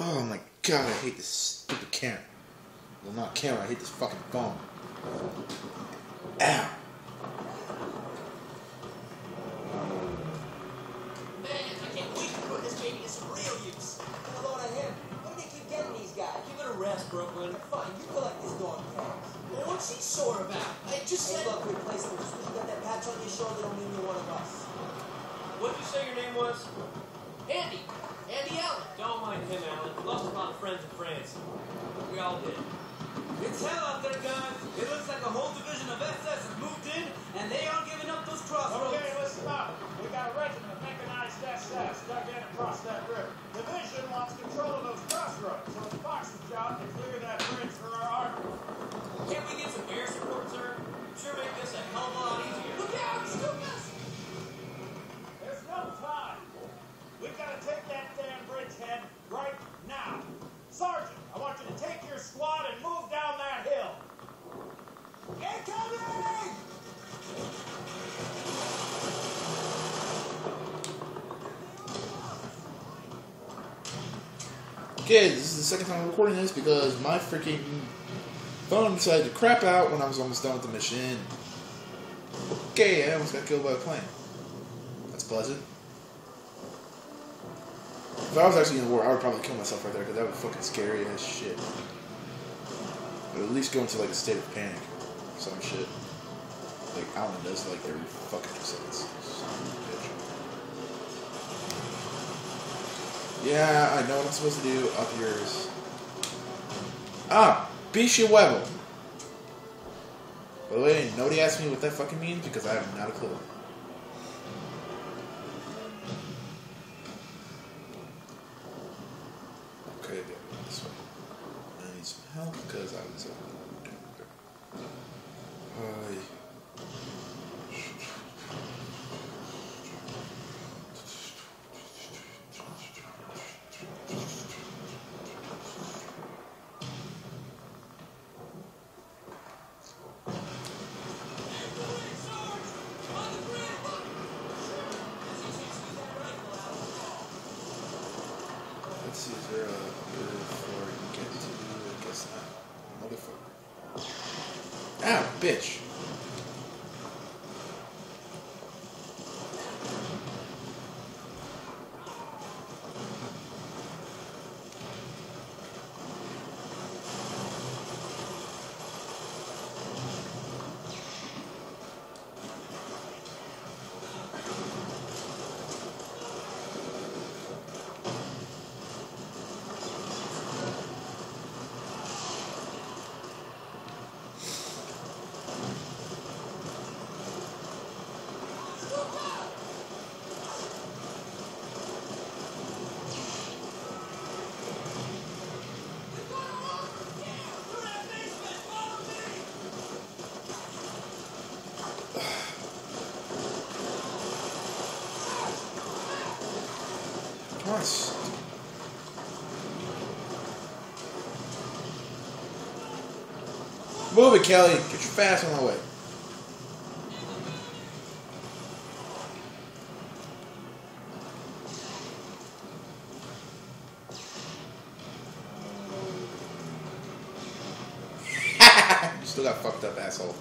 Oh my god, I hate this stupid camera. Well, not camera, I hate this fucking phone. Ow. Man, I can't wait to put this baby to some real use. Get a load of him. Where do they keep getting these guys? Give it a rest, Brooklyn. Fine, you collect this dog tags. Well, what's he sore about? I just Hey, said. look, replacement. Just because you got that patch on your shoulder don't mean you're one of us. What did you say your name was? Andy. Andy Allen. Him, Alan. We lost a lot of friends in France. We all did. It's hell out there, guys. It looks like a whole division of SS has moved in, and they aren't giving up those crossroads. Okay, listen up. We got a regiment of mechanized SS dug in across that river. Division wants control of those crossroads, want to take your squad and move down that hill. Incoming! Okay, this is the second time I'm recording this because my freaking phone decided to crap out when I was almost done with the mission. Okay, I almost got killed by a plane. That's pleasant. If I was actually in war, I would probably kill myself right there because that would be fucking scary as shit. But at least go into like a state of panic. Some shit. Like Alan does like every fucking two seconds. Yeah, I know what I'm supposed to do. Up yours. Ah, biche huevo. By the way, nobody asked me what that fucking means because I have not a clue. See, is there a good for get to? I guess not. Motherfucker. Ow, bitch. S- Move it, Kelly. Get your fast on the way. you still got fucked up, asshole.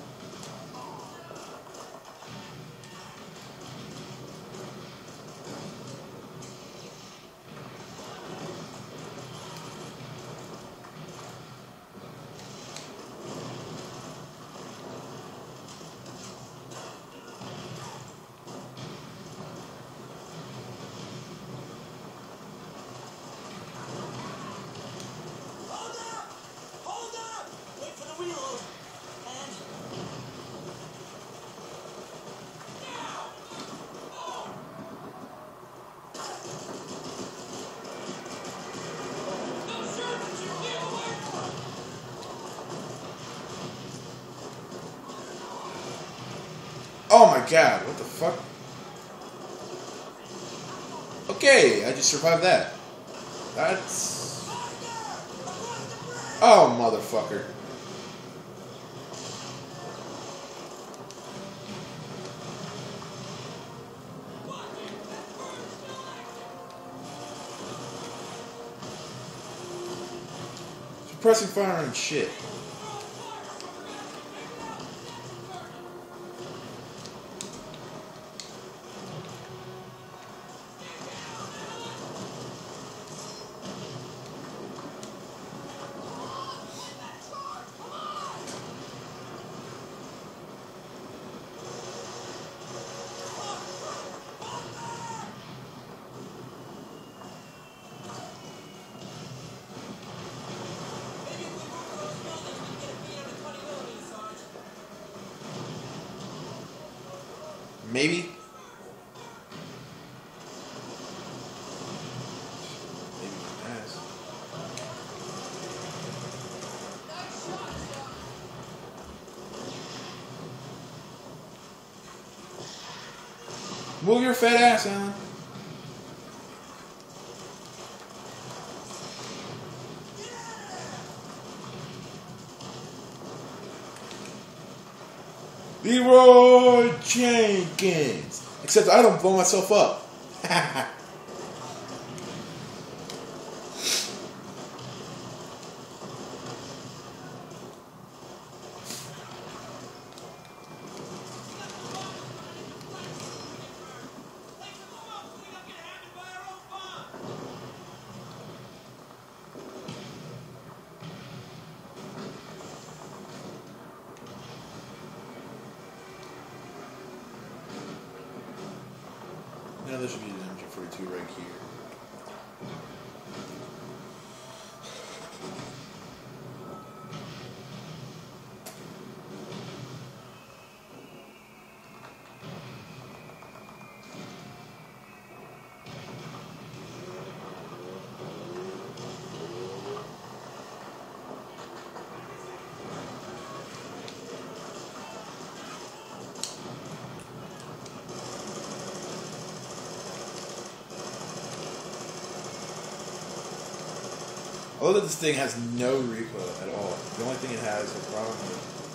Oh my god, what the fuck? Okay, I just survived that. That's. Oh, motherfucker. Suppressing fire and shit. Maybe. Move your fat ass, Alan. Leroy Jenkins. Except I don't blow myself up. There should be an MG42 right here. I that this thing has no repo at all. The only thing it has is a problem with